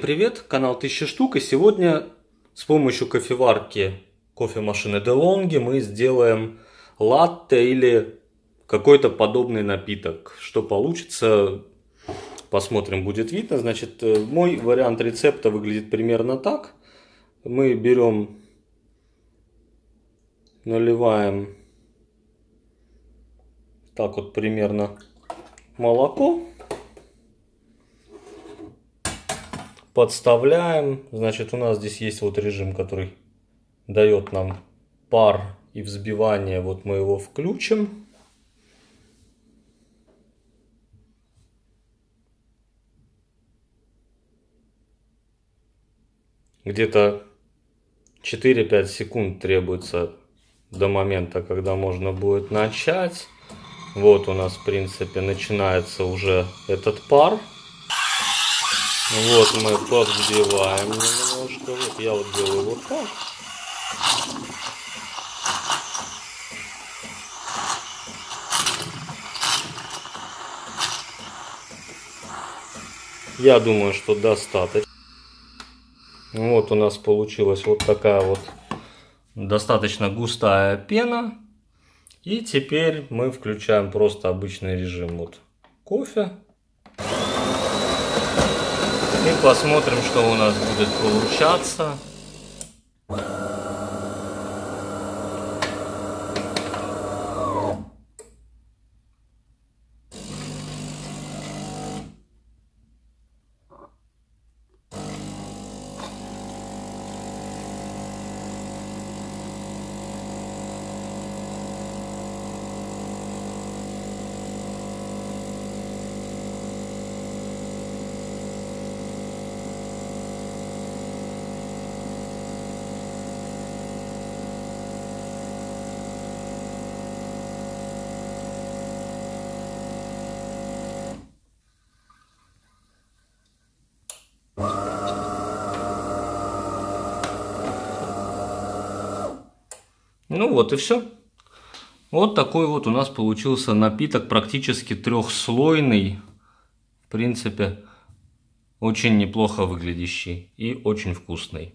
привет, канал 1000 штук и сегодня с помощью кофеварки кофемашины DeLonghi мы сделаем латте или какой-то подобный напиток. Что получится, посмотрим, будет видно. Значит, э, мой вариант рецепта выглядит примерно так. Мы берем, наливаем так вот примерно молоко. Подставляем. Значит, у нас здесь есть вот режим, который дает нам пар и взбивание. Вот мы его включим. Где-то 4-5 секунд требуется до момента, когда можно будет начать. Вот у нас, в принципе, начинается уже этот пар. Вот мы подбиваем немножко. Вот я вот делаю вот так. Я думаю, что достаточно. Вот у нас получилась вот такая вот достаточно густая пена. И теперь мы включаем просто обычный режим вот кофе. И посмотрим, что у нас будет получаться. Ну вот и все. Вот такой вот у нас получился напиток, практически трехслойный. В принципе, очень неплохо выглядящий и очень вкусный.